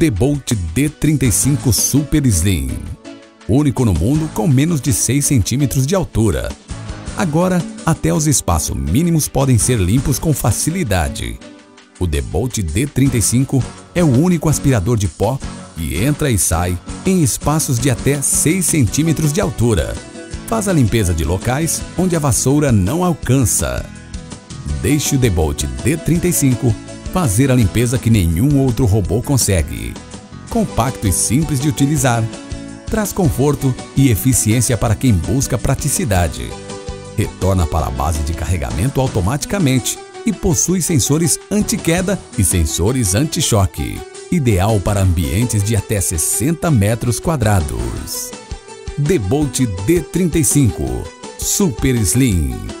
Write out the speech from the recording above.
Debolt D35 Super Slim. Único no mundo com menos de 6 centímetros de altura. Agora, até os espaços mínimos podem ser limpos com facilidade. O Debolt D35 é o único aspirador de pó que entra e sai em espaços de até 6 centímetros de altura. Faz a limpeza de locais onde a vassoura não alcança. Deixe o Debolt D35 fazer a limpeza que nenhum outro robô consegue. Compacto e simples de utilizar, traz conforto e eficiência para quem busca praticidade. Retorna para a base de carregamento automaticamente e possui sensores anti-queda e sensores anti-choque. Ideal para ambientes de até 60 metros quadrados. Debolt D35 Super Slim